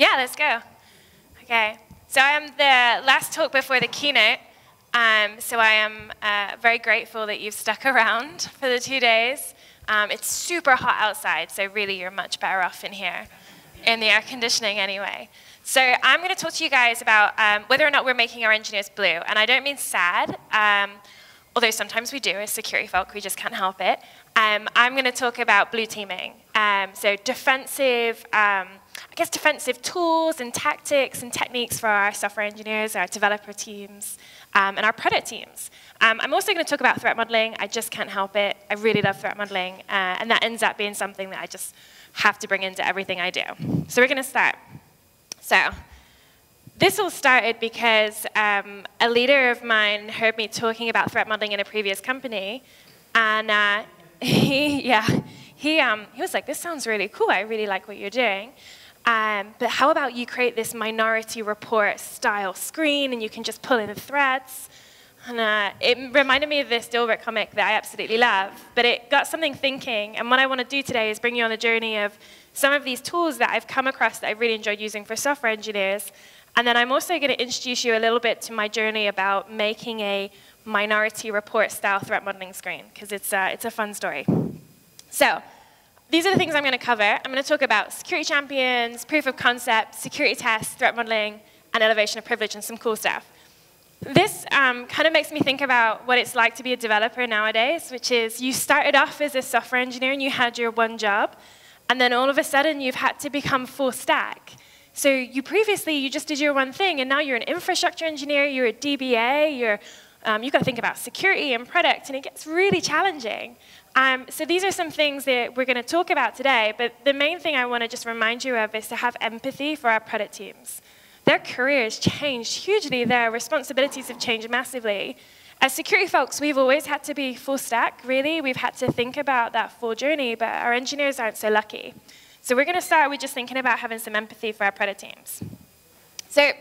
Yeah, let's go. Okay. So I am the last talk before the keynote. Um, so I am uh, very grateful that you've stuck around for the two days. Um, it's super hot outside, so really you're much better off in here, in the air conditioning anyway. So I'm going to talk to you guys about um, whether or not we're making our engineers blue. And I don't mean sad, um, although sometimes we do as security folk, we just can't help it. Um, I'm going to talk about blue teaming. Um, so defensive guess, defensive tools and tactics and techniques for our software engineers, our developer teams, um, and our product teams. Um, I'm also going to talk about threat modeling. I just can't help it. I really love threat modeling, uh, and that ends up being something that I just have to bring into everything I do. So we're going to start. So this all started because um, a leader of mine heard me talking about threat modeling in a previous company, and uh, he, yeah, he, um, he was like, this sounds really cool. I really like what you're doing. Um, but how about you create this minority report style screen and you can just pull in the threads? And uh, it reminded me of this Dilbert comic that I absolutely love, but it got something thinking. And what I want to do today is bring you on the journey of some of these tools that I've come across that I've really enjoyed using for software engineers. And then I'm also going to introduce you a little bit to my journey about making a minority report style threat modeling screen, because it's, uh, it's a fun story. So, these are the things I'm going to cover. I'm going to talk about security champions, proof of concept, security tests, threat modeling, and elevation of privilege, and some cool stuff. This um, kind of makes me think about what it's like to be a developer nowadays, which is you started off as a software engineer and you had your one job, and then all of a sudden you've had to become full stack. So you previously, you just did your one thing, and now you're an infrastructure engineer, you're a DBA, you're, um, you've got to think about security and product, and it gets really challenging. Um, so these are some things that we're going to talk about today, but the main thing I want to just remind you of is to have empathy for our product teams. Their careers changed hugely, their responsibilities have changed massively. As security folks, we've always had to be full stack, really. We've had to think about that full journey, but our engineers aren't so lucky. So we're going to start with just thinking about having some empathy for our product teams. So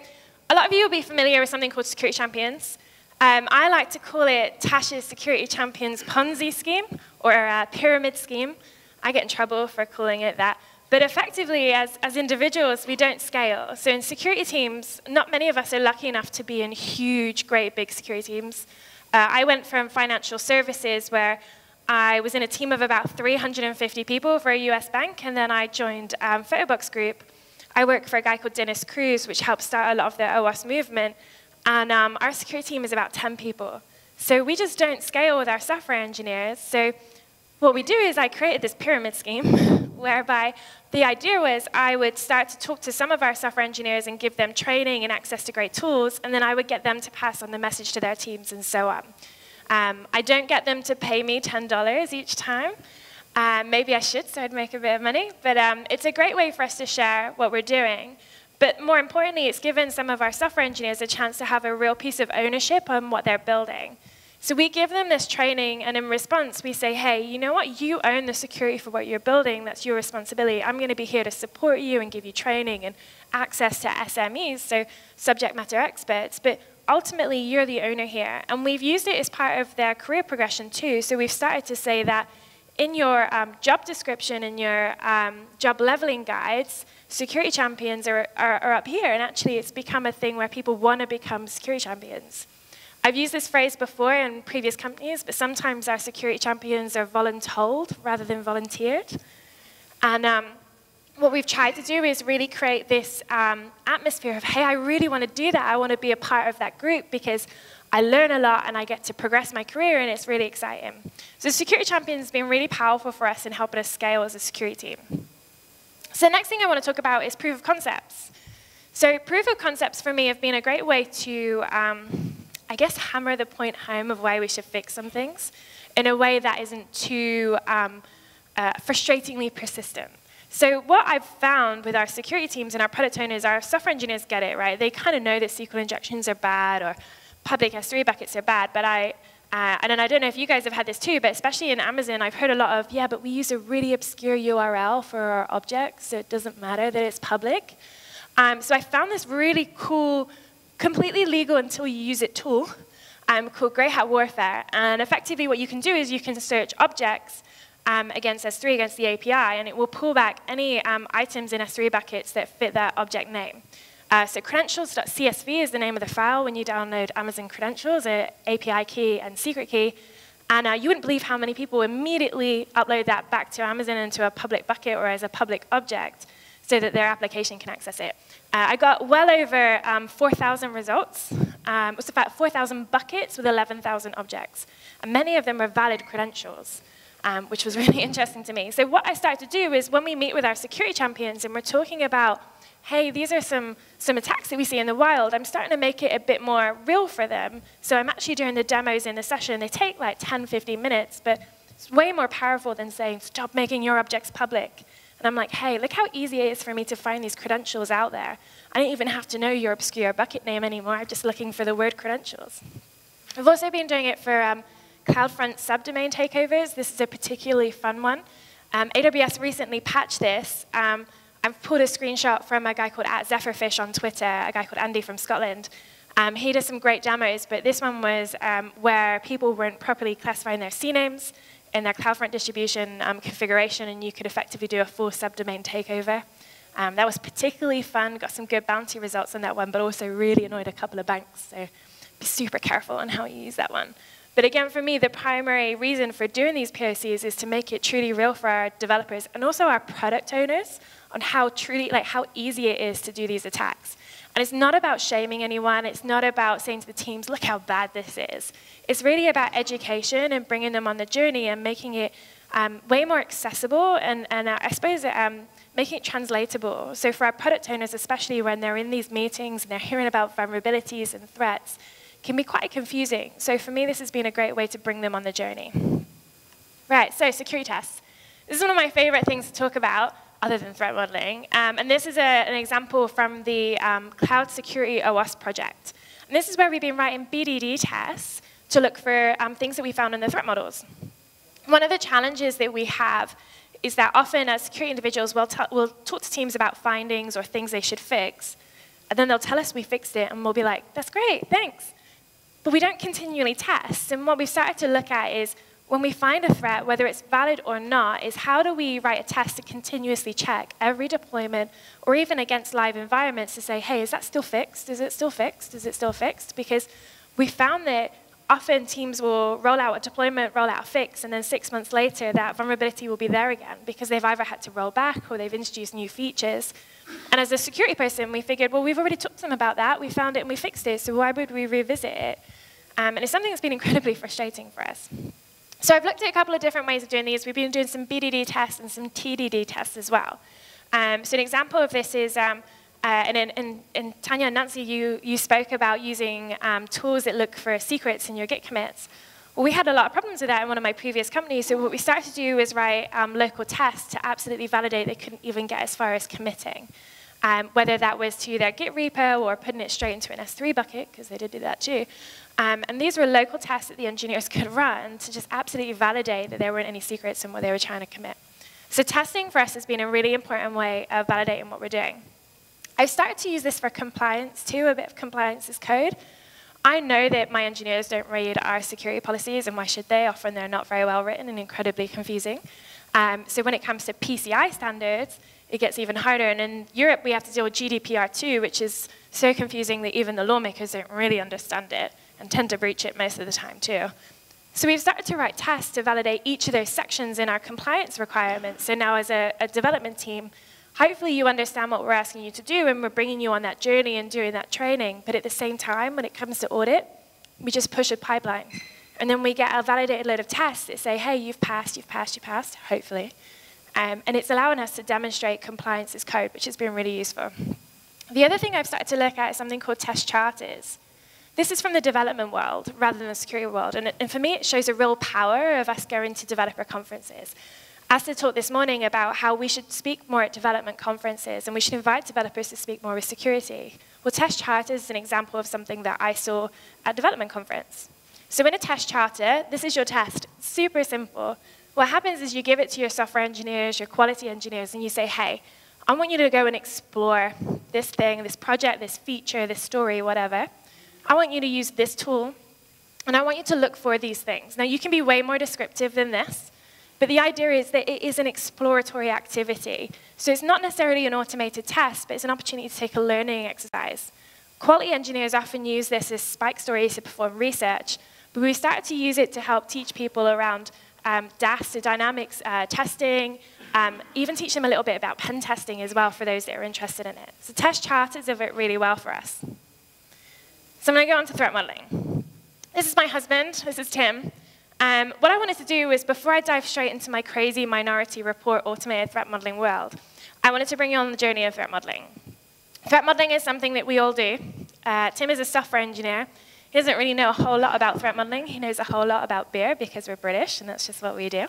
a lot of you will be familiar with something called security champions. Um, I like to call it Tasha's Security Champions Ponzi scheme or a pyramid scheme. I get in trouble for calling it that. But effectively, as, as individuals, we don't scale. So in security teams, not many of us are lucky enough to be in huge, great, big security teams. Uh, I went from financial services where I was in a team of about 350 people for a US bank, and then I joined um, Photobox Group. I work for a guy called Dinis Cruz, which helped start a lot of the OWASP movement. And um, our security team is about 10 people. So we just don't scale with our software engineers. So what we do is I created this pyramid scheme whereby the idea was I would start to talk to some of our software engineers and give them training and access to great tools, and then I would get them to pass on the message to their teams and so on. Um, I don't get them to pay me $10 each time. Um, maybe I should, so I'd make a bit of money. But um, it's a great way for us to share what we're doing. But more importantly, it's given some of our software engineers a chance to have a real piece of ownership on what they're building. So we give them this training, and in response, we say, hey, you know what? You own the security for what you're building. That's your responsibility. I'm going to be here to support you and give you training and access to SMEs, so subject matter experts. But ultimately, you're the owner here. And we've used it as part of their career progression, too. So we've started to say that in your um, job description, in your um, job leveling guides, security champions are, are, are up here, and actually it's become a thing where people want to become security champions. I've used this phrase before in previous companies, but sometimes our security champions are voluntold rather than volunteered. And um, what we've tried to do is really create this um, atmosphere of, hey, I really want to do that. I want to be a part of that group because I learn a lot and I get to progress my career, and it's really exciting. So, Security Champions has been really powerful for us in helping us scale as a security team. So the next thing I want to talk about is proof of concepts. So proof of concepts for me have been a great way to, um, I guess, hammer the point home of why we should fix some things in a way that isn't too um, uh, frustratingly persistent. So what I've found with our security teams and our product owners, our software engineers get it, right? They kind of know that SQL injections are bad or public S3 buckets are bad, but I uh, and I don't know if you guys have had this too, but especially in Amazon, I've heard a lot of, yeah, but we use a really obscure URL for our objects, so it doesn't matter that it's public. Um, so I found this really cool, completely legal until you use it tool um, called Grey Hat Warfare. And effectively what you can do is you can search objects um, against S3, against the API, and it will pull back any um, items in S3 buckets that fit that object name. Uh, so credentials.csv is the name of the file when you download Amazon Credentials, a API key and secret key. And uh, you wouldn't believe how many people immediately upload that back to Amazon into a public bucket or as a public object so that their application can access it. Uh, I got well over um, 4,000 results. Um, it was about 4,000 buckets with 11,000 objects. And many of them were valid credentials, um, which was really interesting to me. So what I started to do is when we meet with our security champions and we're talking about hey, these are some, some attacks that we see in the wild. I'm starting to make it a bit more real for them. So I'm actually doing the demos in the session. They take like 10, 15 minutes, but it's way more powerful than saying, stop making your objects public. And I'm like, hey, look how easy it is for me to find these credentials out there. I don't even have to know your obscure bucket name anymore. I'm just looking for the word credentials. I've also been doing it for um, CloudFront subdomain takeovers. This is a particularly fun one. Um, AWS recently patched this. Um, I've pulled a screenshot from a guy called at ZephrFish on Twitter, a guy called Andy from Scotland. Um, he does some great demos, but this one was um, where people weren't properly classifying their CNAMEs in their CloudFront distribution um, configuration, and you could effectively do a full subdomain takeover. Um, that was particularly fun, got some good bounty results on that one, but also really annoyed a couple of banks, so be super careful on how you use that one. But again, for me, the primary reason for doing these POCs is to make it truly real for our developers and also our product owners on how truly, like how easy it is to do these attacks. And it's not about shaming anyone. It's not about saying to the teams, look how bad this is. It's really about education and bringing them on the journey and making it um, way more accessible and, and uh, I suppose um, making it translatable. So for our product owners, especially when they're in these meetings and they're hearing about vulnerabilities and threats, can be quite confusing. So for me, this has been a great way to bring them on the journey. Right, so security tests. This is one of my favorite things to talk about other than threat modeling. Um, and this is a, an example from the um, Cloud Security OWASP project. And this is where we've been writing BDD tests to look for um, things that we found in the threat models. One of the challenges that we have is that often as security individuals, we'll, we'll talk to teams about findings or things they should fix, and then they'll tell us we fixed it, and we'll be like, that's great, thanks. But we don't continually test. And what we've started to look at is when we find a threat, whether it's valid or not, is how do we write a test to continuously check every deployment or even against live environments to say, hey, is that still fixed? Is it still fixed? Is it still fixed? Because we found that often teams will roll out a deployment, roll out a fix, and then six months later, that vulnerability will be there again because they've either had to roll back or they've introduced new features. And as a security person, we figured, well, we've already talked to them about that, we found it and we fixed it, so why would we revisit it? Um, and it's something that's been incredibly frustrating for us. So I've looked at a couple of different ways of doing these. We've been doing some BDD tests and some TDD tests as well. Um, so an example of this is, um, uh, and, and, and, Tanya and Nancy, you, you spoke about using um, tools that look for secrets in your Git commits. Well, we had a lot of problems with that in one of my previous companies, so what we started to do was write um, local tests to absolutely validate they couldn't even get as far as committing. Um, whether that was to their Git repo or putting it straight into an S3 bucket, because they did do that too, um, and these were local tests that the engineers could run to just absolutely validate that there weren't any secrets in what they were trying to commit. So testing for us has been a really important way of validating what we're doing. I've started to use this for compliance too, a bit of compliance as code. I know that my engineers don't read our security policies, and why should they? Often they're not very well written and incredibly confusing. Um, so when it comes to PCI standards, it gets even harder. And in Europe, we have to deal with GDPR too, which is so confusing that even the lawmakers don't really understand it and tend to breach it most of the time too. So we've started to write tests to validate each of those sections in our compliance requirements. So now as a, a development team, hopefully you understand what we're asking you to do and we're bringing you on that journey and doing that training. But at the same time, when it comes to audit, we just push a pipeline. And then we get a validated load of tests that say, hey, you've passed, you've passed, you've passed, hopefully. Um, and it's allowing us to demonstrate compliance as code, which has been really useful. The other thing I've started to look at is something called test charters. This is from the development world rather than the security world. And, and for me, it shows a real power of us going to developer conferences. Asta talked this morning about how we should speak more at development conferences and we should invite developers to speak more with security. Well, test charters is an example of something that I saw at a development conference. So in a test charter, this is your test. super simple. What happens is you give it to your software engineers, your quality engineers, and you say, hey, I want you to go and explore this thing, this project, this feature, this story, whatever. I want you to use this tool, and I want you to look for these things. Now, you can be way more descriptive than this, But the idea is that it is an exploratory activity. So it's not necessarily an automated test, but it's an opportunity to take a learning exercise. Quality engineers often use this as spike stories to perform research, but we started to use it to help teach people around um, DAST, so dynamics uh, testing, um, even teach them a little bit about pen testing as well for those that are interested in it. So test charters have it really well for us. So I'm going to go on to threat modeling. This is my husband. This is Tim. Um, what I wanted to do was, before I dive straight into my crazy Minority Report automated threat modeling world, I wanted to bring you on the journey of threat modeling. Threat modeling is something that we all do. Uh, Tim is a software engineer. He doesn't really know a whole lot about threat modeling. He knows a whole lot about beer because we're British, and that's just what we do.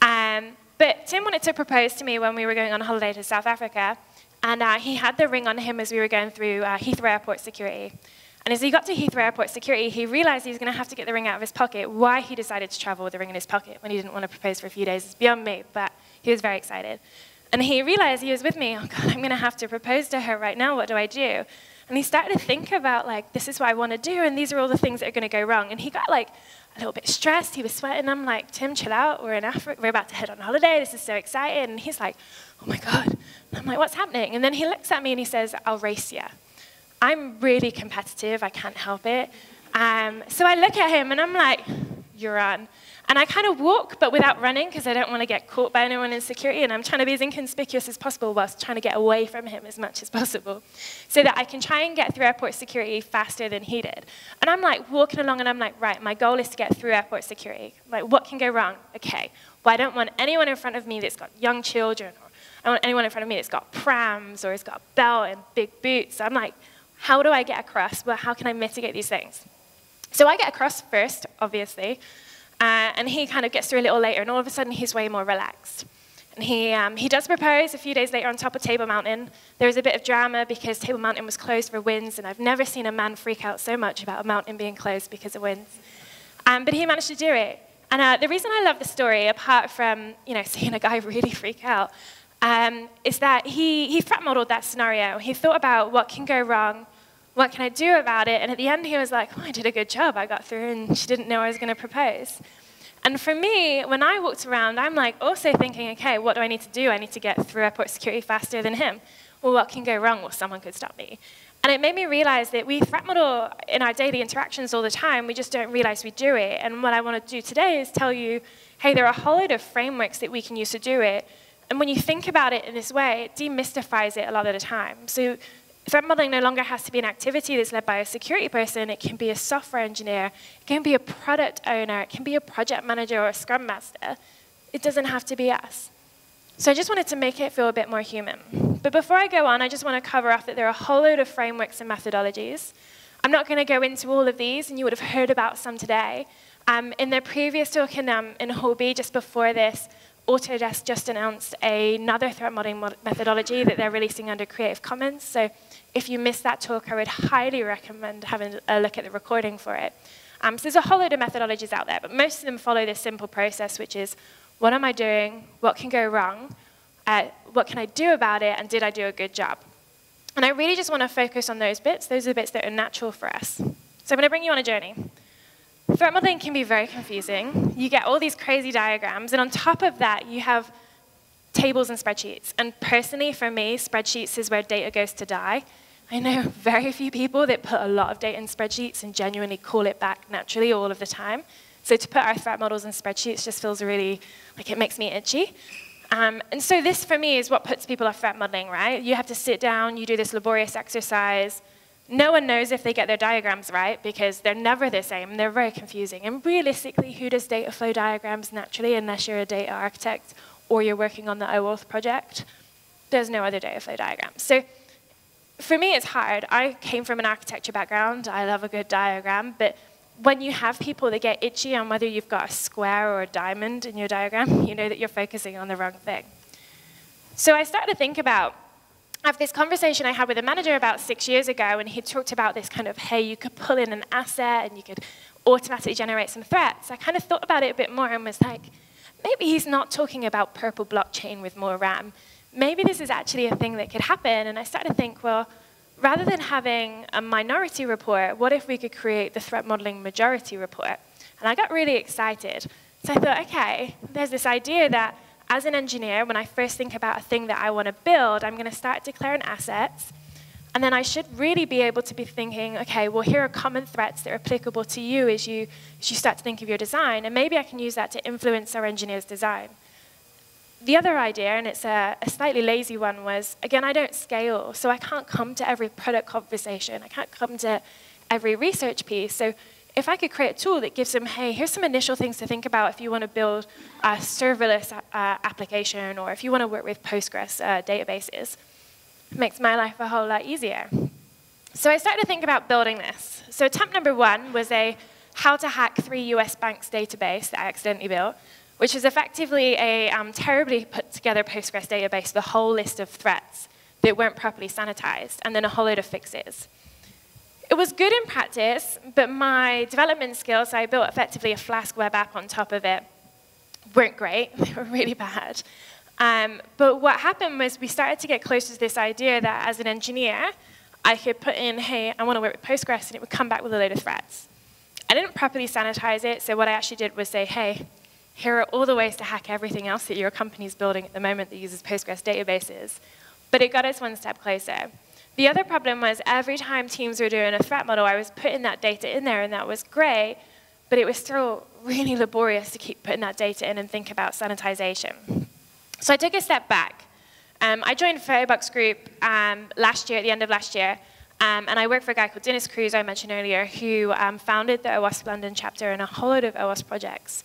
Um, but Tim wanted to propose to me when we were going on a holiday to South Africa, and uh, he had the ring on him as we were going through uh, Heathrow Airport security. And as he got to Heathrow Airport security, he realized he was going to have to get the ring out of his pocket. Why he decided to travel with the ring in his pocket when he didn't want to propose for a few days is beyond me, but he was very excited. And he realized he was with me, oh God, I'm going to have to propose to her right now. What do I do? And he started to think about, like, this is what I want to do, and these are all the things that are going to go wrong. And he got, like, a little bit stressed. He was sweating. I'm like, Tim, chill out. We're in Africa. We're about to head on holiday. This is so exciting. And he's like, oh my God. And I'm like, what's happening? And then he looks at me and he says, I'll race you. I'm really competitive, I can't help it. Um, so I look at him and I'm like, you're on. And I kind of walk, but without running, because I don't want to get caught by anyone in security, and I'm trying to be as inconspicuous as possible whilst trying to get away from him as much as possible, so that I can try and get through airport security faster than he did. And I'm like walking along, and I'm like, right, my goal is to get through airport security. Like, what can go wrong? Okay, well, I don't want anyone in front of me that's got young children, or I don't want anyone in front of me that's got prams, or has got a belt and big boots. I'm like, how do I get across? Well, how can I mitigate these things? So I get across first, obviously, uh, and he kind of gets through a little later, and all of a sudden he's way more relaxed. And he, um, he does propose a few days later on top of Table Mountain. There was a bit of drama because Table Mountain was closed for winds, and I've never seen a man freak out so much about a mountain being closed because of winds. Um, but he managed to do it. And uh, the reason I love the story, apart from you know, seeing a guy really freak out, um, is that he, he threat modeled that scenario. He thought about what can go wrong, what can I do about it? And at the end, he was like, oh, I did a good job. I got through, and she didn't know I was going to propose. And for me, when I walked around, I'm like also thinking, okay, what do I need to do? I need to get through airport security faster than him. Well, what can go wrong? Well, someone could stop me. And it made me realize that we threat model in our daily interactions all the time. We just don't realize we do it. And what I want to do today is tell you, hey, there are a whole load of frameworks that we can use to do it. And when you think about it in this way, it demystifies it a lot of the time. So threat modeling no longer has to be an activity that's led by a security person. It can be a software engineer. It can be a product owner. It can be a project manager or a scrum master. It doesn't have to be us. So I just wanted to make it feel a bit more human. But before I go on, I just want to cover off that there are a whole load of frameworks and methodologies. I'm not going to go into all of these, and you would have heard about some today. Um, in their previous talk in, um, in Hall B, just before this, Autodesk just announced another threat modeling methodology that they're releasing under Creative Commons. So if you missed that talk, I would highly recommend having a look at the recording for it. Um, so there's a whole load of methodologies out there, but most of them follow this simple process, which is, what am I doing? What can go wrong? Uh, what can I do about it? And did I do a good job? And I really just want to focus on those bits. Those are the bits that are natural for us. So I'm going to bring you on a journey. Threat modeling can be very confusing. You get all these crazy diagrams, and on top of that, you have tables and spreadsheets. And personally, for me, spreadsheets is where data goes to die. I know very few people that put a lot of data in spreadsheets and genuinely call it back naturally all of the time. So to put our threat models in spreadsheets just feels really, like it makes me itchy. Um, and so this, for me, is what puts people off threat modeling, right? You have to sit down, you do this laborious exercise, no one knows if they get their diagrams right because they're never the same. They're very confusing. And realistically, who does data flow diagrams naturally unless you're a data architect or you're working on the OAuth project? There's no other data flow diagrams. So for me, it's hard. I came from an architecture background. I love a good diagram. But when you have people that get itchy on whether you've got a square or a diamond in your diagram, you know that you're focusing on the wrong thing. So I started to think about have this conversation I had with a manager about six years ago, and he talked about this kind of, hey, you could pull in an asset and you could automatically generate some threats. I kind of thought about it a bit more and was like, maybe he's not talking about purple blockchain with more RAM. Maybe this is actually a thing that could happen. And I started to think, well, rather than having a minority report, what if we could create the threat modeling majority report? And I got really excited. So I thought, okay, there's this idea that as an engineer, when I first think about a thing that I want to build, I'm going to start declaring assets. And then I should really be able to be thinking, okay, well, here are common threats that are applicable to you as you, as you start to think of your design. And maybe I can use that to influence our engineer's design. The other idea, and it's a, a slightly lazy one, was again, I don't scale, so I can't come to every product conversation. I can't come to every research piece. So if I could create a tool that gives them, hey, here's some initial things to think about if you want to build a serverless uh, application or if you want to work with Postgres uh, databases, it makes my life a whole lot easier. So I started to think about building this. So attempt number one was a how to hack three US banks database that I accidentally built, which is effectively a um, terribly put together Postgres database a whole list of threats that weren't properly sanitized, and then a whole load of fixes. It was good in practice, but my development skills, I built effectively a Flask web app on top of it, weren't great. They were really bad. Um, but what happened was we started to get closer to this idea that as an engineer, I could put in, hey, I want to work with Postgres, and it would come back with a load of threats. I didn't properly sanitize it, so what I actually did was say, hey, here are all the ways to hack everything else that your company's building at the moment that uses Postgres databases. But it got us one step closer. The other problem was every time teams were doing a threat model, I was putting that data in there, and that was great, but it was still really laborious to keep putting that data in and think about sanitization. So I took a step back. Um, I joined Photobox Group um, last year, at the end of last year, um, and I work for a guy called Dinis Cruz, I mentioned earlier, who um, founded the OWASP London chapter and a whole load of OWASP projects.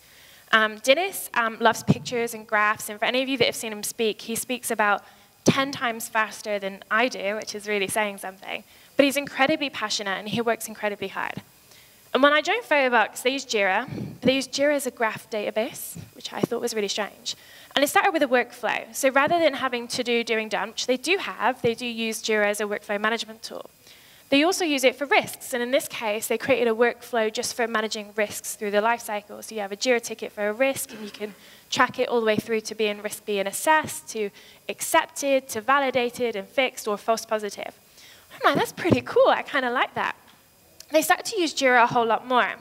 Um, Dinis um, loves pictures and graphs, and for any of you that have seen him speak, he speaks about 10 times faster than I do, which is really saying something. But he's incredibly passionate and he works incredibly hard. And when I joined Photobox, they use Jira. They use Jira as a graph database, which I thought was really strange. And it started with a workflow. So rather than having to do, doing, done, which they do have, they do use Jira as a workflow management tool. They also use it for risks, and in this case, they created a workflow just for managing risks through the lifecycle. So you have a JIRA ticket for a risk, and you can track it all the way through to being risk being assessed, to accepted, to validated and fixed, or false positive. I'm like, that's pretty cool. I kind of like that. They started to use JIRA a whole lot more.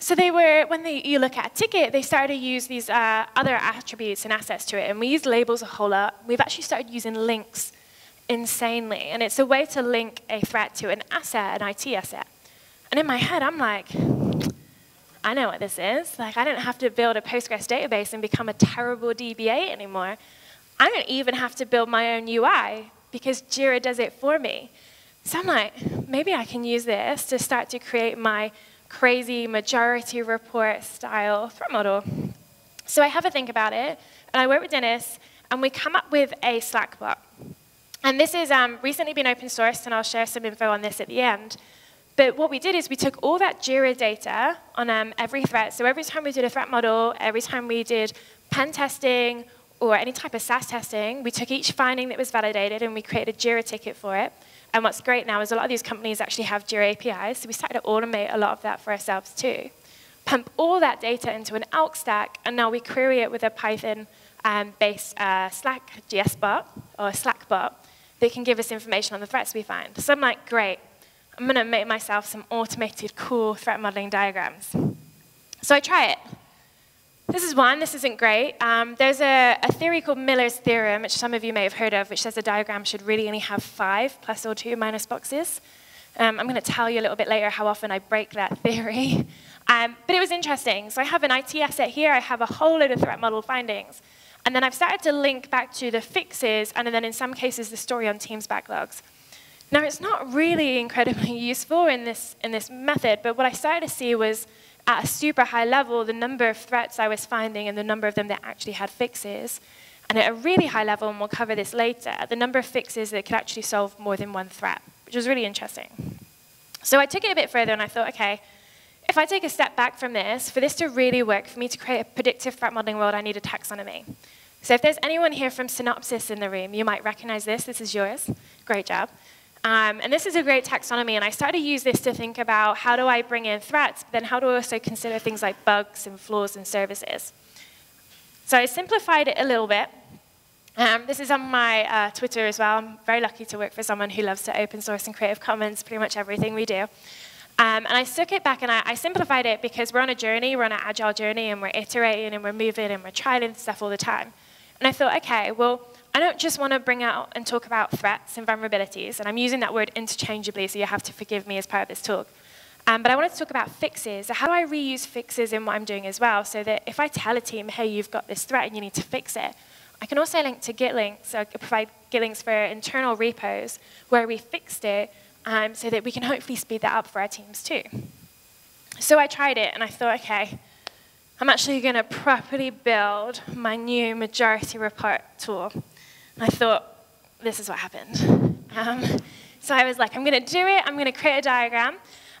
So they were, when they, you look at a ticket, they started to use these uh, other attributes and assets to it, and we use labels a whole lot. We've actually started using links insanely. And it's a way to link a threat to an asset, an IT asset. And in my head, I'm like, I know what this is. Like, I don't have to build a Postgres database and become a terrible DBA anymore. I don't even have to build my own UI because Jira does it for me. So I'm like, maybe I can use this to start to create my crazy majority report style threat model. So I have a think about it, and I work with Dinis, and we come up with a Slack bot. And this has um, recently been open sourced, and I'll share some info on this at the end. But what we did is we took all that JIRA data on um, every threat. So every time we did a threat model, every time we did pen testing or any type of SAST testing, we took each finding that was validated and we created a JIRA ticket for it. And what's great now is a lot of these companies actually have JIRA APIs, so we started to automate a lot of that for ourselves too. Pump all that data into an Elk stack, and now we query it with a Python-based um, uh, Slack JS bot or Slack bot that can give us information on the threats we find. So I'm like, great, I'm going to make myself some automated, cool threat modeling diagrams. So I try it. This is one, this isn't great. Um, there's a, a, theory called Miller's theorem, which some of you may have heard of, which says a diagram should really only have five plus or two minus boxes. Um, I'm going to tell you a little bit later how often I break that theory. Um, but it was interesting. So I have an IT asset here, I have a whole load of threat model findings. And then I've started to link back to the fixes, and then in some cases, the story on Teams backlogs. Now, it's not really incredibly useful in this, in this method, but what I started to see was at a super high level, the number of threats I was finding and the number of them that actually had fixes. And at a really high level, and we'll cover this later, the number of fixes that could actually solve more than one threat, which was really interesting. So I took it a bit further and I thought, okay, if I take a step back from this, for this to really work, for me to create a predictive threat modeling world, I need a taxonomy. So if there's anyone here from Synopsys in the room, you might recognize this. This is yours. Great job. Um, and this is a great taxonomy, and I started to use this to think about how do I bring in threats, but then how do I also consider things like bugs and flaws and services. So I simplified it a little bit. Um, this is on my uh, Twitter as well. I'm very lucky to work for someone who loves to open source and Creative Commons pretty much everything we do. Um, and I took it back and I, I, simplified it because we're on a journey, we're on an agile journey, and we're iterating and we're moving and we're trying stuff all the time. And I thought, okay, well, I don't just want to bring out and talk about threats and vulnerabilities, and I'm using that word interchangeably, so you have to forgive me as part of this talk. Um, but I wanted to talk about fixes. How do I reuse fixes in what I'm doing as well, so that if I tell a team, hey, you've got this threat and you need to fix it, I can also link to Git links, so I can provide Git links for internal repos where we fixed it, um, so that we can hopefully speed that up for our teams too. So I tried it, and I thought, okay, I'm actually going to properly build my new majority report tool. I thought, this is what happened. Um, so I was like, I'm going to do it. I'm going to create a diagram.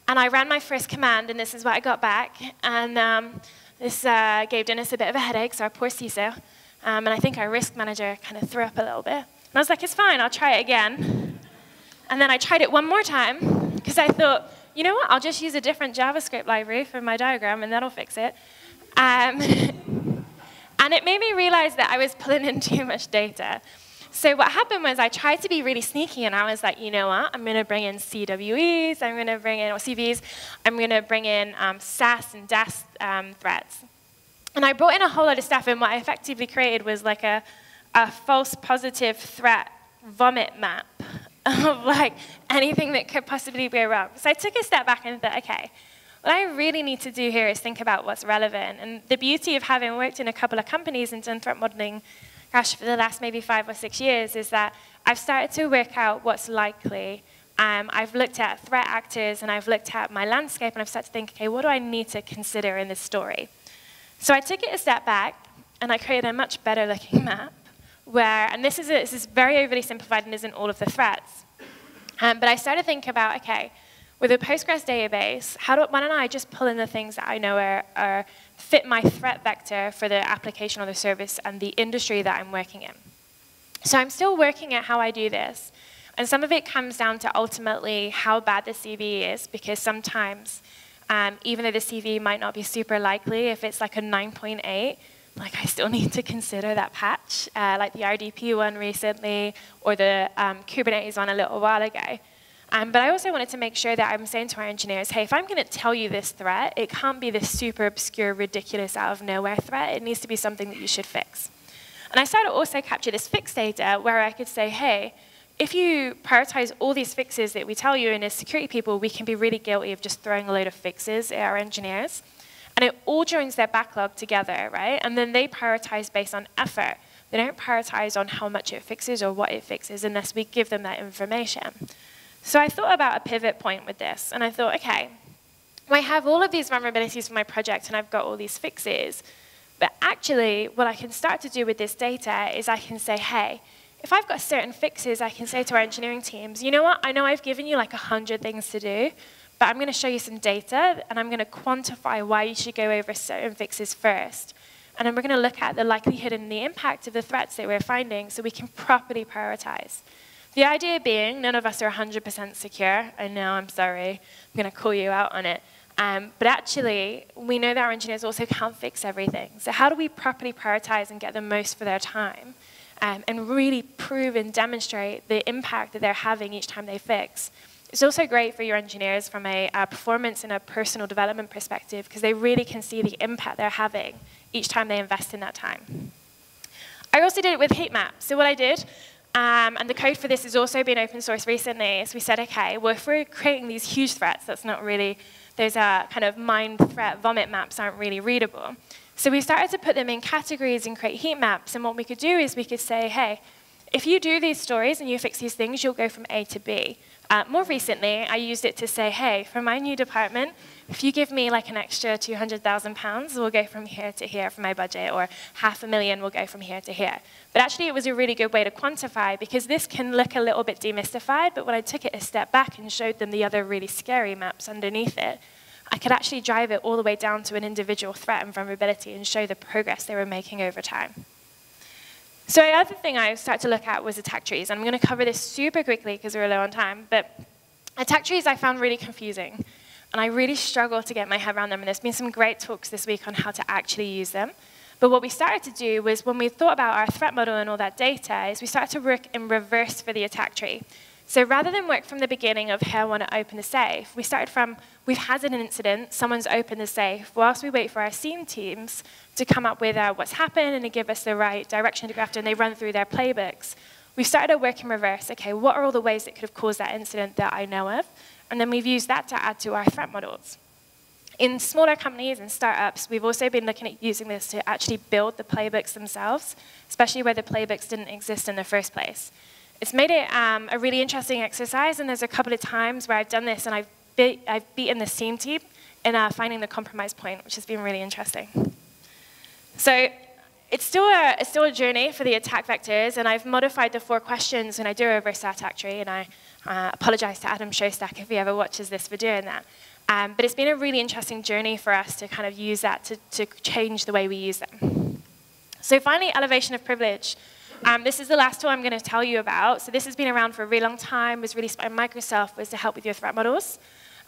And I ran my first command, and this is what I got back. And um, this uh, gave Dinis a bit of a headache, so our poor CISO. Um, and I think our risk manager kind of threw up a little bit. And I was like, it's fine, I'll try it again. And then I tried it one more time, because I thought, you know what, I'll just use a different JavaScript library for my diagram, and that'll fix it. Um, and it made me realize that I was pulling in too much data. So what happened was I tried to be really sneaky, and I was like, you know what? I'm going to bring in CWEs, I'm going to bring in or CVEs, I'm going to bring in um, SAST and DAST um, threats. And I brought in a whole lot of stuff, and what I effectively created was like a, a false positive threat vomit map of like anything that could possibly be wrong. So I took a step back and thought, okay, what I really need to do here is think about what's relevant. And the beauty of having worked in a couple of companies and done threat modeling, gosh, for the last maybe five or six years, is that I've started to work out what's likely. Um, I've looked at threat actors and I've looked at my landscape and I've started to think, okay, what do I need to consider in this story? So I took it a step back and I created a much better looking map where, and this is, a, this is very overly simplified and isn't all of the threats. Um, but I started to think about, okay, with a Postgres database, how do, why don't I just pull in the things that I know are, are fit my threat vector for the application or the service and the industry that I'm working in. So I'm still working at how I do this. And some of it comes down to ultimately how bad the CVE is, because sometimes, um, even though the CVE might not be super likely, if it's like a 9.8, like I still need to consider that patch, uh, like the RDP one recently, or the um, Kubernetes one a little while ago. Um, but I also wanted to make sure that I'm saying to our engineers, hey, if I'm going to tell you this threat, it can't be this super obscure, ridiculous, out of nowhere threat. It needs to be something that you should fix. And I started to also capture this fix data where I could say, hey, if you prioritize all these fixes that we tell you, and as security people, we can be really guilty of just throwing a load of fixes at our engineers. And it all joins their backlog together, right? And then they prioritize based on effort. They don't prioritize on how much it fixes or what it fixes unless we give them that information. So I thought about a pivot point with this, and I thought, okay, I have all of these vulnerabilities for my project, and I've got all these fixes, but actually, what I can start to do with this data is I can say, hey, if I've got certain fixes, I can say to our engineering teams, you know what, I know I've given you like 100 things to do, but I'm going to show you some data, and I'm going to quantify why you should go over certain fixes first. And then we're going to look at the likelihood and the impact of the threats that we're finding so we can properly prioritize. The idea being, none of us are 100% secure. I know, I'm sorry. I'm going to call you out on it. Um, but actually, we know that our engineers also can't fix everything. So how do we properly prioritize and get the most for their time? Um, and really prove and demonstrate the impact that they're having each time they fix. It's also great for your engineers from a, a performance and a personal development perspective because they really can see the impact they're having each time they invest in that time. I also did it with heat maps. So what I did um, and the code for this has also been open source recently. So we said, okay, well, if we're creating these huge threats, that's not really, those are kind of mind threat vomit maps aren't really readable. So we started to put them in categories and create heat maps. And what we could do is we could say, hey, if you do these stories and you fix these things, you'll go from A to B. Uh, more recently, I used it to say, hey, for my new department, if you give me like an extra 200,000 pounds, we'll go from here to here for my budget, or half a million, we'll go from here to here. But actually, it was a really good way to quantify because this can look a little bit demystified, but when I took it a step back and showed them the other really scary maps underneath it, I could actually drive it all the way down to an individual threat and vulnerability and show the progress they were making over time. So the other thing I started to look at was attack trees. And I'm going to cover this super quickly because we're low on time. But attack trees I found really confusing. And I really struggled to get my head around them. And there's been some great talks this week on how to actually use them. But what we started to do was when we thought about our threat model and all that data is we started to work in reverse for the attack tree. So rather than work from the beginning of how I want to open the safe, we started from we've had an incident, someone's opened the safe, whilst we wait for our SIEM teams to come up with uh, what's happened and to give us the right direction to go after, and they run through their playbooks. we've started to work in reverse. Okay, what are all the ways that could have caused that incident that I know of? And then we've used that to add to our threat models. In smaller companies and startups, we've also been looking at using this to actually build the playbooks themselves, especially where the playbooks didn't exist in the first place. It's made it um, a really interesting exercise, and there's a couple of times where I've done this and I've, be I've beaten the SIEM team in uh, finding the compromise point, which has been really interesting. So it's still, a, it's still a journey for the attack vectors, and I've modified the four questions when I do a reverse attack tree, and I uh, apologize to Adam Shostak if he ever watches this for doing that. Um, but it's been a really interesting journey for us to kind of use that to, to change the way we use them. So finally, elevation of privilege. Um, this is the last tool I'm going to tell you about. So this has been around for a really long time, was released by Microsoft, was to help with your threat models.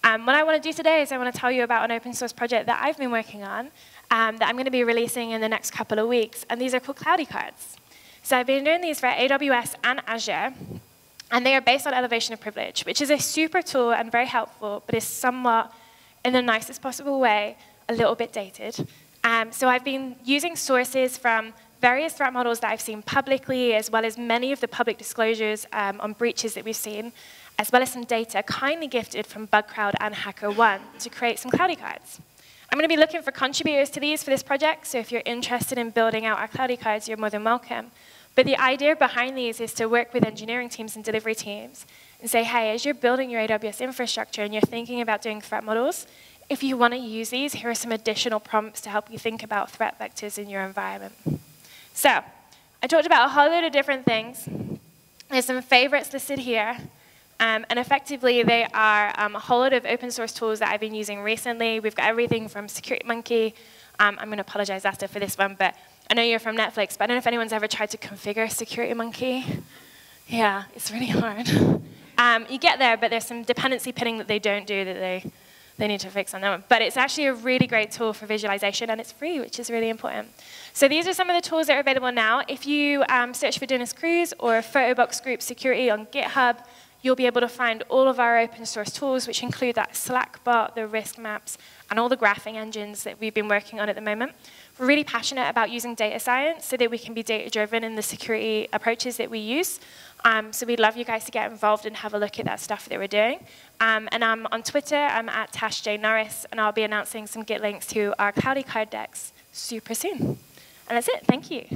Um, what I want to do today is I want to tell you about an open source project that I've been working on um, that I'm going to be releasing in the next couple of weeks, and these are called Cloudy Cards. So I've been doing these for AWS and Azure, and they are based on elevation of privilege, which is a super tool and very helpful, but is somewhat, in the nicest possible way, a little bit dated. Um, so I've been using sources from various threat models that I've seen publicly, as well as many of the public disclosures um, on breaches that we've seen, as well as some data kindly gifted from BugCrowd and HackerOne to create some cloudy cards. I'm going to be looking for contributors to these for this project, so if you're interested in building out our cloudy cards, you're more than welcome. But the idea behind these is to work with engineering teams and delivery teams and say, hey, as you're building your AWS infrastructure and you're thinking about doing threat models, if you want to use these, here are some additional prompts to help you think about threat vectors in your environment. So, I talked about a whole load of different things. There's some favorites listed here. Um, and effectively, they are um, a whole lot of open source tools that I've been using recently. We've got everything from SecurityMonkey. Um, I'm going to apologize after for this one, but I know you're from Netflix, but I don't know if anyone's ever tried to configure SecurityMonkey. Yeah, it's really hard. Um, you get there, but there's some dependency pinning that they don't do that they they need to fix on that one. But it's actually a really great tool for visualization, and it's free, which is really important. So these are some of the tools that are available now. If you um, search for Dinis Cruz or Photobox Group Security on GitHub, you'll be able to find all of our open source tools, which include that Slack bot, the risk maps, and all the graphing engines that we've been working on at the moment. We're really passionate about using data science so that we can be data-driven in the security approaches that we use. Um, so we'd love you guys to get involved and have a look at that stuff that we're doing. Um, and I'm on Twitter, I'm at Tash J. Norris, and I'll be announcing some Git links to our Cloudy Card decks super soon. And that's it, thank you.